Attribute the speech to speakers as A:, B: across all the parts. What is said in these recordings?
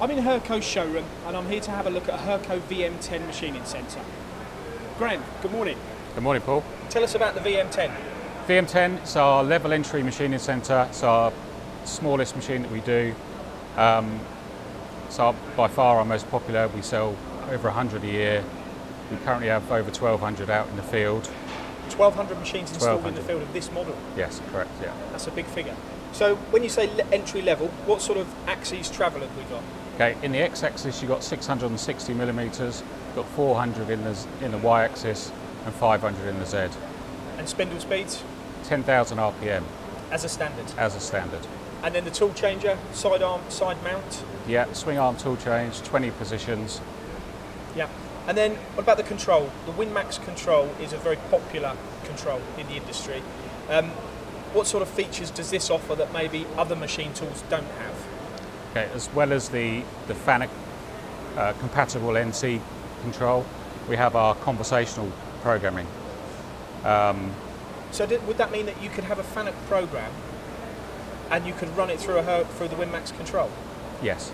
A: I'm in Hurco's showroom and I'm here to have a look at a Hurco VM10 machining centre. Graham, good morning.
B: Good morning, Paul.
A: Tell us about the VM10.
B: VM10 is our level entry machining centre. It's our smallest machine that we do. Um, it's our, by far our most popular. We sell over 100 a year. We currently have over 1,200 out in the field.
A: 1,200 machines installed in the field of this model.
B: Yes, correct, yeah.
A: That's a big figure. So when you say entry level, what sort of axes travel have we got?
B: Okay, in the x-axis you've got 660 millimetres, got 400 in the, in the y-axis and 500 in the z.
A: And spindle speeds
B: 10,000 RPM
A: as a standard.
B: as a standard.
A: And then the tool changer, side arm, side mount.
B: Yeah, swing arm tool change, 20 positions.
A: Yeah. And then what about the control? The WinMax control is a very popular control in the industry. Um, what sort of features does this offer that maybe other machine tools don't have?
B: Okay, as well as the, the FANUC uh, compatible NC control, we have our conversational programming. Um,
A: So did, would that mean that you could have a FANUC program and you could run it through a her- through the WinMax control?
B: yes,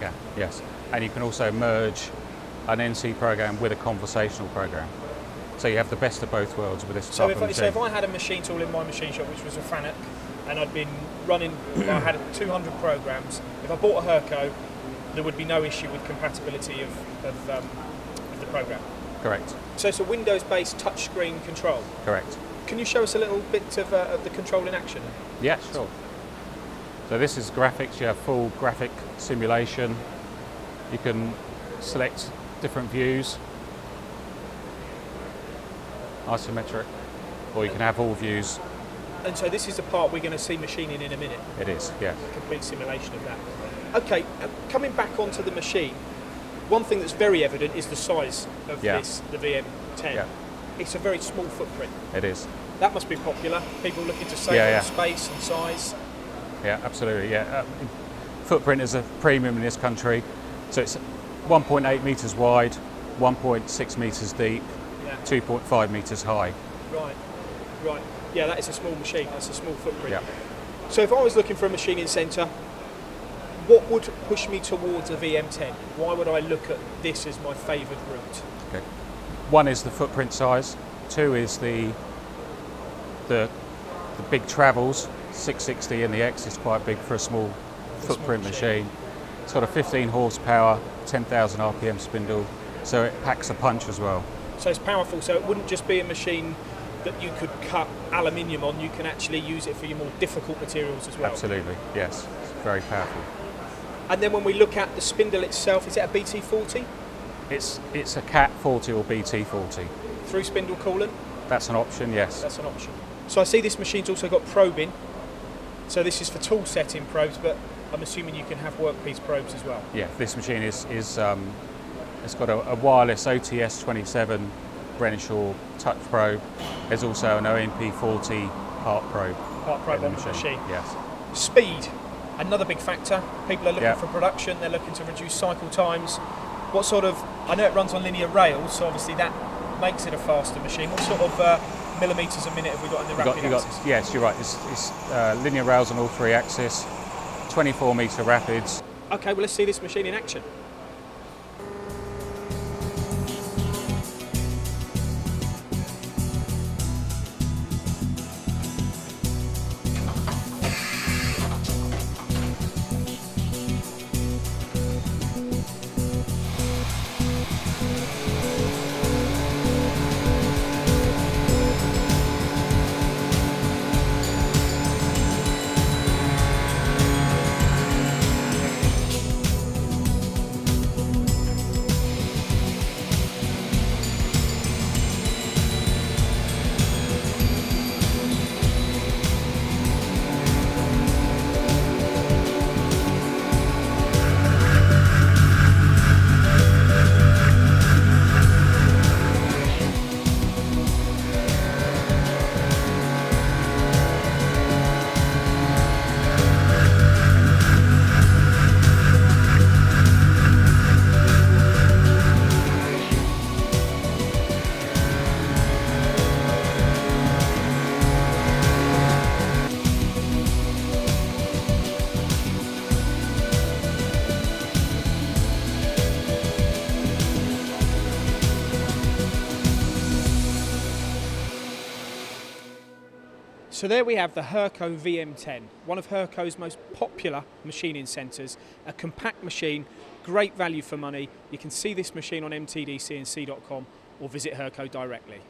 B: yeah, yes. And you can also merge an NC program with a conversational program. So you have the best of both worlds with this
A: So if, I, so if. I had a machine tool in my machine shop, which was a FANUC, and I'd been running, I had 200 programs. If I bought a Hurco, there would be no issue with compatibility of, of, um, of the program.
B: Correct,
A: So it's a Windows-based touchscreen control.
B: correct.
A: Can you show us a little bit of, uh, of the control in action?
B: Yeah, sure. So this is graphics, you have full graphic simulation. You can select different views, isometric, or you can have all views.
A: And so this is the part we're going to see machining in a minute.
B: It is, yeah.
A: complete simulation of that. Okay, uh, coming back onto the machine, one thing that's very evident is the size of
B: Yeah.
A: this, the VM10.
B: Yeah.
A: It's a very small footprint.
B: It is.
A: That must be popular. People looking to save
B: Yeah,
A: on
B: yeah.
A: space and size.
B: Yeah, absolutely. Yeah, uh, footprint is a premium in this country. So it's 1.8 meters wide, 1.6 meters deep,
A: Yeah.
B: 2.5 meters high.
A: Right. Right. Yeah, that is a small machine. That's a small footprint.
B: Yeah.
A: So if I was looking for a machining centre, what would push me towards a VM10? Why would I look at this as my favoured route?
B: Okay. One is the footprint size. Two is the the the big travels. 660 in the X is quite big for a small
A: small
B: footprint
A: machine.
B: machine. It's got a 15 horsepower, 10,000 RPM spindle, so it packs a punch as well.
A: So it's powerful. So it wouldn't just be a machine that you could cut aluminium on. You can actually use it for your more difficult materials as well.
B: Absolutely, yes. It's very powerful.
A: And then when we look at the spindle itself, is it a BT40
B: It's it's a CAT 40 or BT 40.
A: through spindle coolant?
B: That's an option, yes.
A: That's an option. So I see this machine's also got probing. So this is for tool setting probes, but I'm assuming you can have workpiece probes as well.
B: Yeah, this machine is, is um, it's got a, a wireless OTS 27 Renishaw touch probe. There's also an OMP 40 part probe.
A: Part probe on the machine.
B: Yes.
A: Speed, another big factor. People are looking
B: Yeah.
A: for production. They're looking to reduce cycle times. What sort of? I know it runs on linear rails, so obviously that makes it a faster machine. What sort of uh, millimeters a minute have we got in the
B: You
A: rapid
B: got, you got, yes, you're right. It's, it's uh, linear rails on all three axes, 24 meter rapids.
A: Okay, well let's see this machine in action. So there we have the Hurco VM10, one of Hurco's most popular machining centres, a compact machine, great value for money. You can see this machine on mtdcnc.com or visit Hurco directly.